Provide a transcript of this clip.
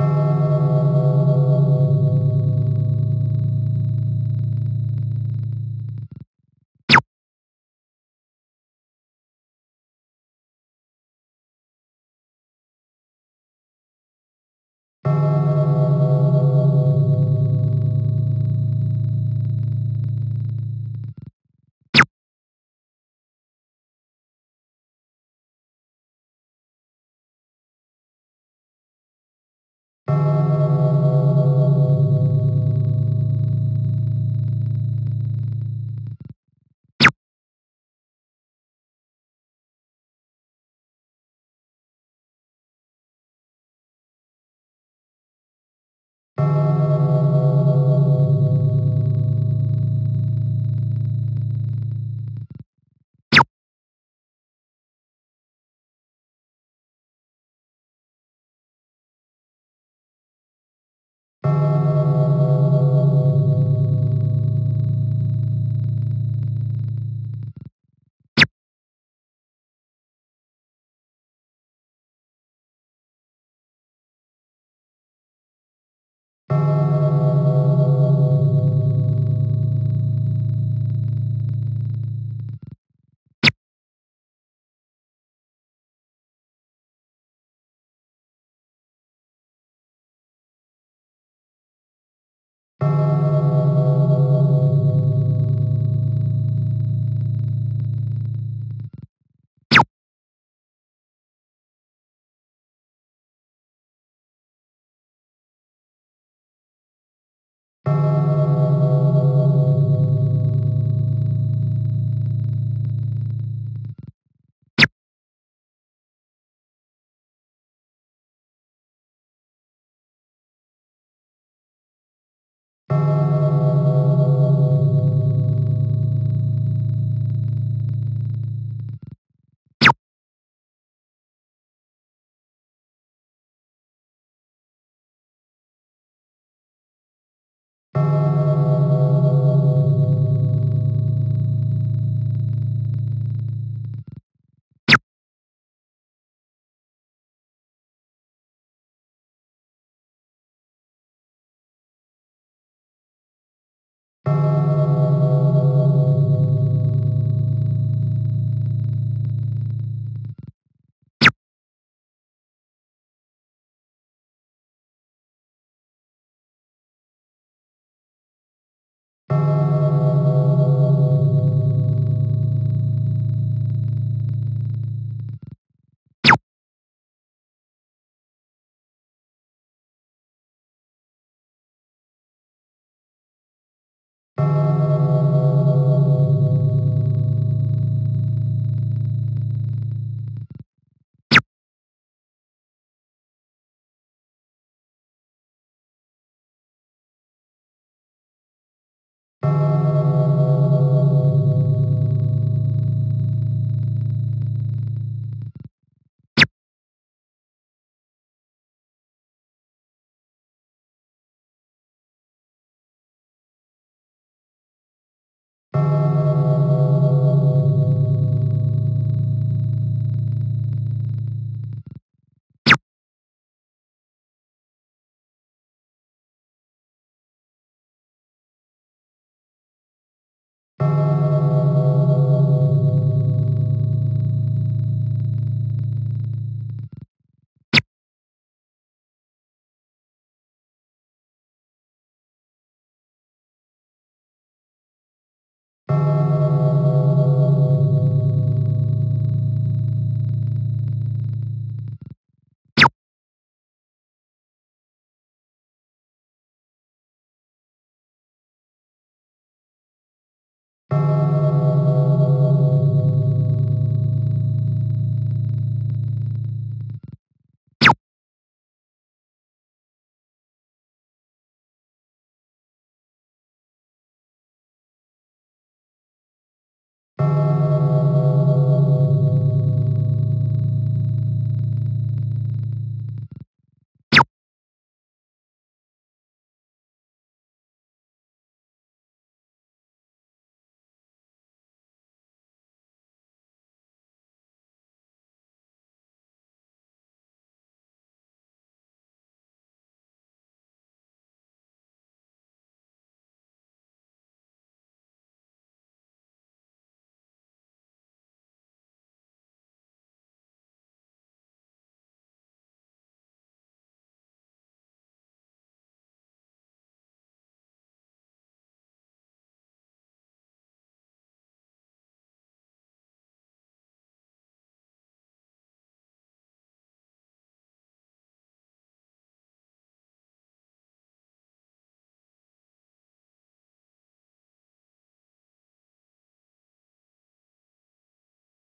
thank you you